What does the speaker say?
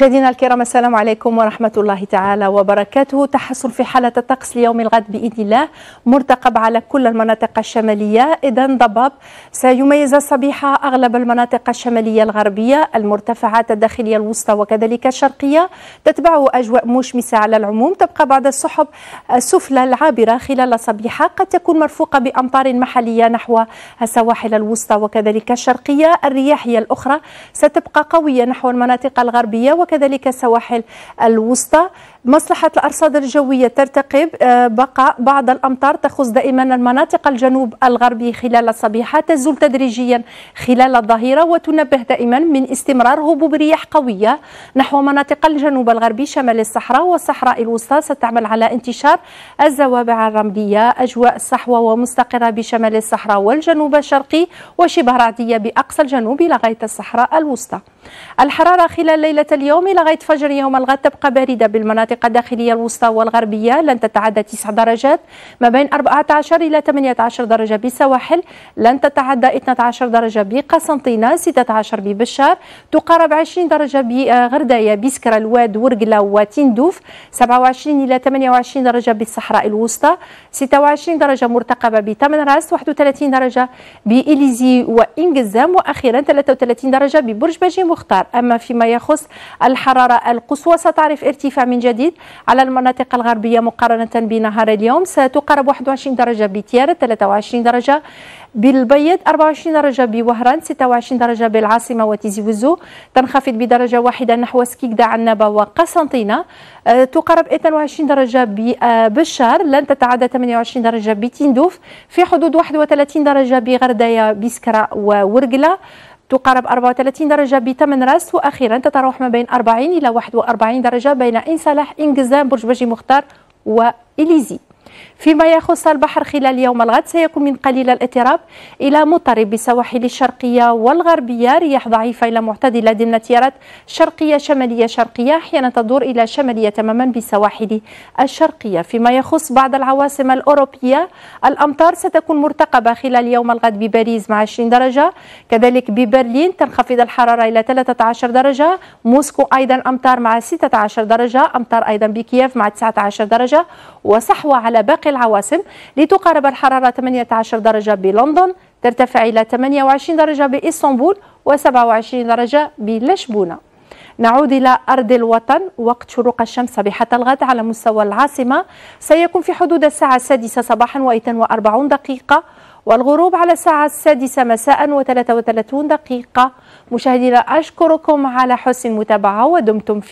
مشاهدينا الكرام السلام عليكم ورحمة الله تعالى وبركاته. تحسن في حالة الطقس ليوم الغد بإذن الله مرتقب على كل المناطق الشمالية. إذا ضباب سيميز الصبيحة أغلب المناطق الشمالية الغربية. المرتفعات الداخلية الوسطى وكذلك الشرقية تتبعه أجواء مشمسة على العموم. تبقى بعض السحب السفلى العابرة خلال الصبيحة قد تكون مرفوقة بأمطار محلية نحو السواحل الوسطى وكذلك الشرقية. الرياح هي الأخرى ستبقى قوية نحو المناطق الغربية وكذلك السواحل الوسطى. مصلحة الأرصاد الجوية ترتقب آه، بقاء بعض الأمطار تخص دائما المناطق الجنوب الغربي خلال الصبيحة تزول تدريجيا خلال الظهيرة وتنبه دائما من استمرار هبوب رياح قوية نحو مناطق الجنوب الغربي شمال الصحراء والصحراء الوسطى. ستعمل على انتشار الزوابع الرملية أجواء صحوة ومستقرة بشمال الصحراء والجنوب الشرقي وشبه رعدية بأقصى الجنوب لغاية الصحراء الوسطى. الحرارة خلال ليلة اليوم لغاية فجر يوم الغد تبقى باردة بالمناطق الداخلية الوسطى والغربية. لن تتعدى 9 درجات ما بين 14 إلى 18 درجة بالسواحل لن تتعدى 12 درجة بقسنطينة 16 ببشار. تقارب 20 درجة بغرداية بسكرة الواد ورقلة وتندوف. 27 إلى 28 درجة بالصحراء الوسطى. 26 درجة مرتقبة بتمن راس 31 درجة بإليزي وإنجزام. وأخيرا 33 درجة ببرج باجي مختار أما فيما يخص الحرارة القصوى ستعرف ارتفاع من جديد على المناطق الغربية مقارنة بنهار اليوم. ستقرب 21 درجة بتيار 23 درجة بالبيض 24 درجة بوهران 26 درجة بالعاصمة وتيزي وزو. تنخفض بدرجة واحدة نحو سكيكدا عنابة وقسنطينة. أه، تقرب 22 درجة ببشار لن تتعدى 28 درجة بتندوف. في حدود 31 درجة بغردايا بسكرة وورقلة. تقارب 34 درجة بتمن راس وأخيرا تتراوح ما بين 40 إلى 41 درجة بين إن صلاح إنجزام برج بجي مختار وإليزي. فيما يخص البحر خلال يوم الغد سيكون من قليل الاضطراب إلى مضطرب بالسواحل الشرقية والغربية رياح ضعيفة إلى معتدلة ضمن تيارات شرقية شمالية شرقية أحيانا تدور إلى شمالية تماما بالسواحل الشرقية. فيما يخص بعض العواصم الأوروبية الأمطار ستكون مرتقبة خلال يوم الغد بباريس مع 20 درجة. كذلك ببرلين تنخفض الحرارة إلى 13 درجة. موسكو أيضا أمطار مع 16 درجة أمطار أيضا بكييف مع 19 درجة. وصحوة باقي العواصم لتقارب الحرارة 18 درجة بلندن ترتفع إلى 28 درجة بإسطنبول و27 درجة بلشبونة. نعود إلى أرض الوطن وقت شروق الشمس صبيحة الغد على مستوى العاصمة. سيكون في حدود الساعة السادسة صباحا و42 دقيقة والغروب على الساعة السادسة مساء و33 دقيقة. مشاهدينا أشكركم على حسن المتابعة ودمتم في